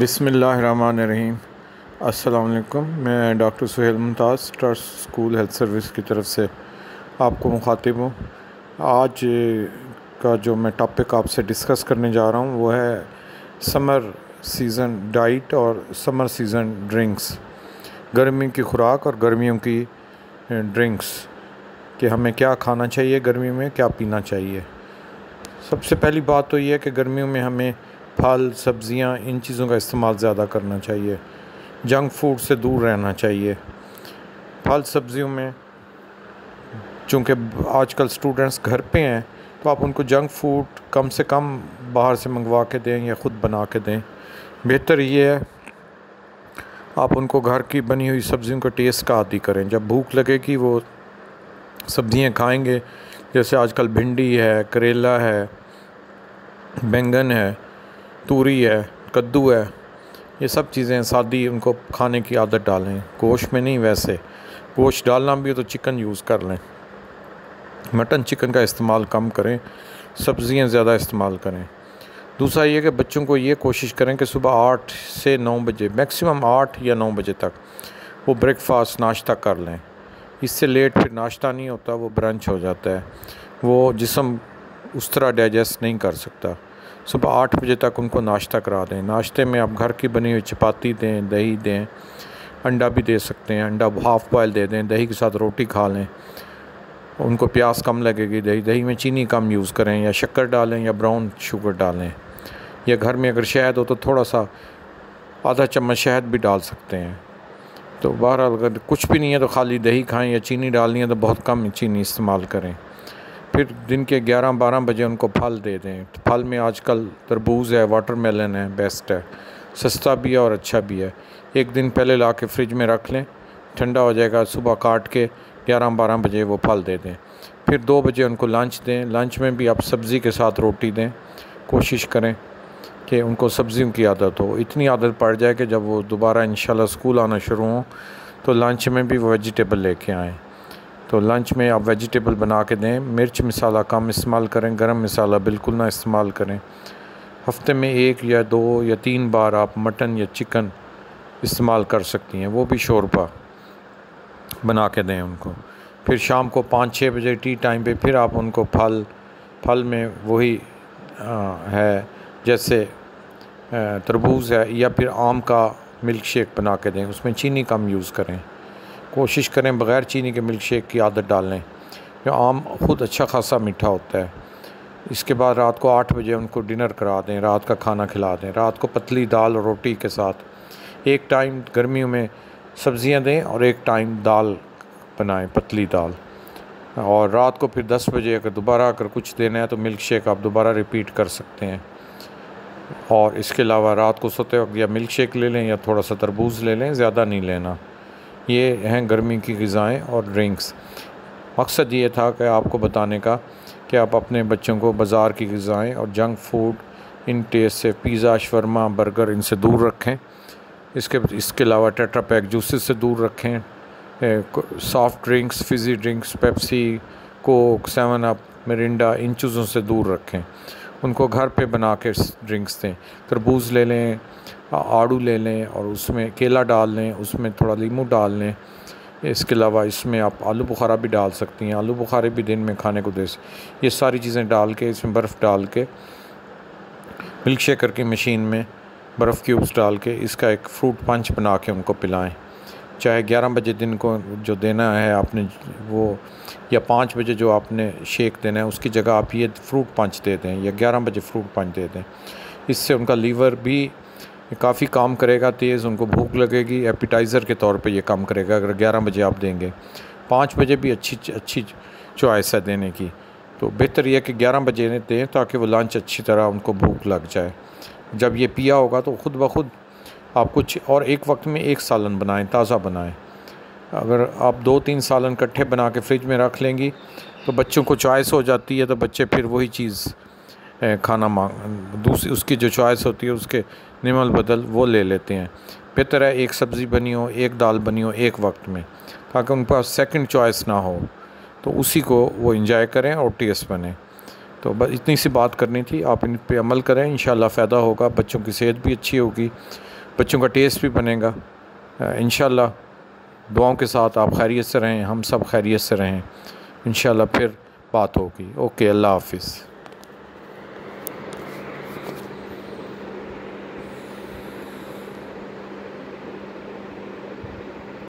بسم اللہ الرحمن الرحیم۔ السلام علیکم، میں doctor Sohail Mumtaz, trust school health service کی طرف سے آپ کو مخاطب ہوں۔ آج کا جو میں ٹاپک آپ سے ڈسکس کرنے جا رہا ہوں وہ ہے سمر سیزن ڈائٹ اور سمر سیزن ڈرنکس۔ گرمی کی خوراک اور گرمیوں کی ڈرنکس کہ ہمیں کیا کھانا چاہیے گرمی میں، کیا پینا چاہیے۔ سب سے پہلی بات تو یہ ہے کہ گرمیوں میں ہمیں پھل، سبزیاں، ان چیزوں کا استعمال زیادہ کرنا چاہیے۔ جنک فوڈ سے دور رہنا چاہیے۔ پھل، سبزیوں میں چونکہ آج کل اسٹوڈنٹس گھر پہ ہیں، تو آپ ان کو جنک فوڈ کم سے کم باہر سے منگوا کے دیں یا خود بنا کے دیں۔ بہتر یہ ہے، آپ ان کو گھر کی بنی ہوئی سبزیوں کا ٹیسٹ کا عادی کریں۔ جب بھوک لگے کہ وہ سبزیاں کھائیں گے۔ جیسے آج کل بھنڈی ہے، کریلا ہے، بینگن ہے۔ توری ہے، کدو ہے، یہ سب چیزیں سادی ان کو کھانے کی عادت ڈالیں۔ گوشت میں نہیں ویسے، گوشت ڈالنا بھی ہو تو چکن یوز کر لیں۔ مٹن چکن کا استعمال کم کریں، سبزیاں زیادہ استعمال کریں۔ دوسرا یہ کہ بچوں کو یہ کوشش کریں کہ صبح آٹھ سے نو بجے میکسیمم آٹھ یا نو بجے تک وہ بریک فاسٹ ناشتہ کر لیں۔ اس سے لیٹ پھر ناشتہ نہیں ہوتا، وہ برنچ ہو جاتا ہے۔ وہ جسم اس طرح ڈائجسٹ نہیں کر سکتا۔ صبح آٹھ بجے تک ان کو ناشتہ کرا دیں۔ ناشتے میں آپ گھر کی بنی ہوئی چپاتی دیں، دہی دیں، انڈا بھی دے سکتے ہیں، انڈا ہاف بوائل دے دیں، دہی کے ساتھ روٹی کھا لیں۔ ان کو پیاس کم لگے گی، دہی دہی میں چینی کم یوز کریں یا شکر ڈالیں یا براؤن شوگر ڈالیں۔ یا گھر میں اگر شہد ہو تو تھوڑا سا آدھا چمچ شہد بھی ڈال سکتے ہیں۔ تو بہرحال اگر کچھ بھی نہیں ہے تو خالی دہی کھائیں یا چینی ڈالنی ہے تو بہت کم چینی استعمال کریں۔ پھر دن کے گیارہ، بارہ بجے ان کو پھل دے دیں۔ پھل میں آج کل تربوز ہے، واٹر میلن ہے، بیسٹ ہے۔ سستا بھی ہے اور اچھا بھی ہے۔ ایک دن پہلے لا کے فریج میں رکھ لیں، ٹھنڈا ہو جائے گا، صبح کاٹ کے گیارہ، بارہ بجے وہ پھل دے دیں۔ پھر دو بجے ان کو لنچ دیں۔ لنچ میں بھی آپ سبزی کے ساتھ روٹی دیں۔ کوشش کریں کہ ان کو سبزیوں کی عادت ہو۔ اتنی عادت پڑ جائے کہ جب وہ دوبارہ انشاءاللہ اسکول آنا شروع ہوں تو لنچ میں بھی وہ ویجیٹیبل لے کے آئیں۔ تو لنچ میں آپ ویجیٹیبل بنا کے دیں۔ مرچ مسالہ کم استعمال کریں، گرم مسالہ بالکل نہ استعمال کریں۔ ہفتے میں ایک یا دو یا تین بار آپ مٹن یا چکن استعمال کر سکتی ہیں، وہ بھی شوربہ بنا کے دیں ان کو۔ پھر شام کو پانچ چھ بجے ٹی ٹائم پہ پھر آپ ان کو پھل پھل میں وہی ہے، جیسے تربوز ہے یا پھر آم کا ملک شیک بنا کے دیں۔ اس میں چینی کم یوز کریں۔ کوشش کریں بغیر چینی کے ملک شیک کی عادت ڈالیں یہ آم خود اچھا خاصا میٹھا ہوتا ہے۔ اس کے بعد رات کو آٹھ بجے ان کو ڈنر کرا دیں، رات کا کھانا کھلا دیں، رات کو پتلی دال اور روٹی کے ساتھ ایک ٹائم گرمیوں میں سبزیاں دیں اور ایک ٹائم دال بنائیں، پتلی دال۔ اور رات کو پھر دس بجے اگر دوبارہ اگر کچھ دینا ہے تو ملک شیک آپ دوبارہ ریپیٹ کر سکتے ہیں۔ اور اس کے علاوہ رات کو سوتے وقت یا ملک شیک لے لیں یا تھوڑا سا تربوز لے لیں، زیادہ نہیں لینا۔ یہ ہیں گرمی کی غذائیں اور ڈرنکس۔ مقصد یہ تھا کہ آپ کو بتانے کا کہ آپ اپنے بچوں کو بازار کی غذائیں اور جنک فوڈ ان ٹیسٹ سے، پیزا، شورما، برگر ان سے دور رکھیں۔ اس کے اس کے علاوہ ٹیٹرا پیک جوسز سے دور رکھیں۔ Soft drinks fizzy drinks, Pepsi, Coke, seven up, Mirinda, ان چیزوں سے دور رکھیں۔ ان کو گھر پہ بنا کے ڈرنکس دیں۔ تربوز لے لیں۔ آڑو لے لیں اور اس میں کیلا ڈال لیں، اس میں تھوڑا لیمو ڈال لیں۔ اس کے علاوہ اس میں آپ آلو بخارا بھی ڈال سکتی ہیں۔ آلو بخارے بھی دن میں کھانے کو دے سکتے یہ ساری چیزیں ڈال کے، اس میں برف ڈال کے، ملک شیکر کی مشین میں برف کیوبس ڈال کے اس کا ایک فروٹ پنچ بنا کے ان کو پلائیں۔ چاہے گیارہ بجے دن کو جو دینا ہے آپ نے، وہ، یا پانچ بجے جو آپ نے شیک دینا ہے، اس کی جگہ آپ یہ فروٹ پنچ دے دیں، یا گیارہ بجے فروٹ پنچ دے دیں۔ اس سے ان کا لیور بھی کافی کام کرے گا، تیز، ان کو بھوک لگے گی ایپیٹائزر کے طور پہ یہ کام کرے گا۔ اگر گیارہ بجے آپ دیں گے، پانچ بجے بھی اچھی اچھی چوائس ہے دینے کی۔ تو بہتر یہ کہ گیارہ بجے دیں تاکہ وہ لنچ اچھی طرح ان کو بھوک لگ جائے۔ جب یہ پیا ہوگا تو خود بخود آپ کچھ اور ایک وقت میں ایک سالن بنائیں، تازہ بنائیں۔ اگر آپ دو تین سالن کٹھے بنا کے فریج میں رکھ لیں گی تو بچوں کو چوائس ہو جاتی ہے تو بچے پھر وہی چیز کھانا مانگ، دوسری، اس کی جو چوائس ہوتی ہے، اس کے نمل بدل وہ لے لیتے ہیں۔ بہتر ہے ایک سبزی بنی ہو، ایک دال بنی ہو ایک وقت میں، تاکہ ان پاس سیکنڈ چوائس نہ ہو۔ تو اسی کو وہ انجوائے کریں اور ٹیسٹ بنے تو بس اتنی سی بات کرنی تھی۔ آپ ان پہ عمل کریں، انشاءاللہ فائدہ ہوگا۔ بچوں کی صحت بھی اچھی ہوگی، بچوں کا ٹیسٹ بھی بنے گا۔ انشاءاللہ دعاؤں کے ساتھ آپ خیریت سے رہیں، ہم سب خیریت سے رہیں۔ انشاءاللہ پھر بات ہوگی۔ اوکے، اللہ حافظ۔